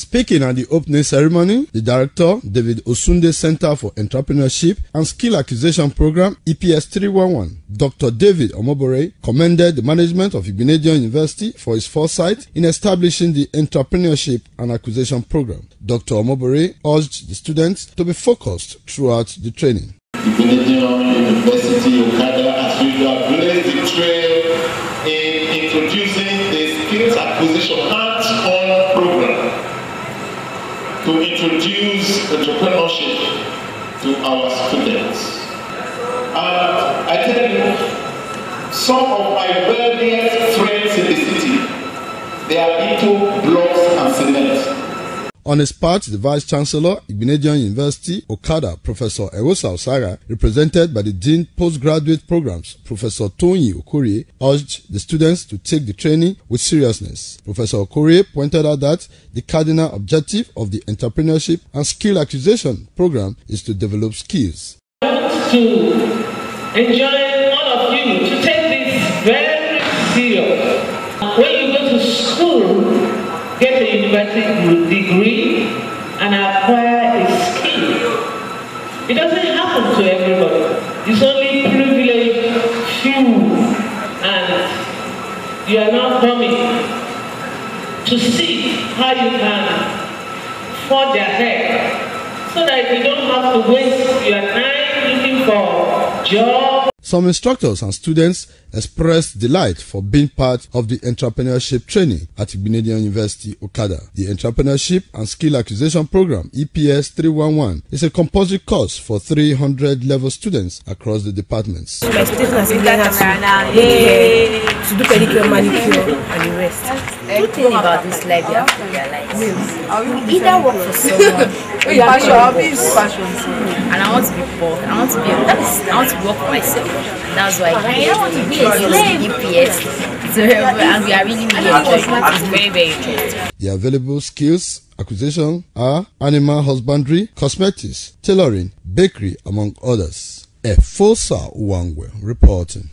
Speaking at the opening ceremony, the director, David Osunde Center for Entrepreneurship and Skill Acquisition Program, EPS 311, Dr. David Omobore, commended the management of Igbinedion University for its foresight in establishing the Entrepreneurship and Acquisition Program. Dr. Omobore urged the students to be focused throughout the training. Igbinedion University Okada as the trail in introducing the skills acquisition hands-on program introduce entrepreneurship to our students. And I tell you, some of my wealthiest friends in the city, they are into blocks and cement. On his part, the Vice Chancellor, Igbinedion University, Okada, Professor Eghosa Osaghae, represented by the Dean Postgraduate Programs, Professor Tony Okorie, urged the students to take the training with seriousness. Professor Okorie pointed out that the cardinal objective of the Entrepreneurship and Skill Acquisition Program is to develop skills. To enjoin all of you to take this very serious. When you go to school, get a university degree and acquire a skill. It doesn't happen to everybody. It's only privileged few and you are now coming to see how you can forge ahead so that you don't have to waste your time looking for jobs Some instructors and students expressed delight for being part of the entrepreneurship training at Igbinedion University, Okada. The Entrepreneurship and Skill Acquisition Program, EPS 311, is a compulsory course for 300 level students across the departments. My students has been learning how to, hey, to do pedicure, manicure, and the rest. Good thing about this life you have to realize. Either work for someone and I want to be poor. I want to be that is I want to work for myself. And that's why I want to be a slave. EPS. So and we are really really enjoying it. It's very, very interesting. The available skills acquisition are animal husbandry, cosmetics, tailoring, bakery, among others. Efosa Uwangwe reporting.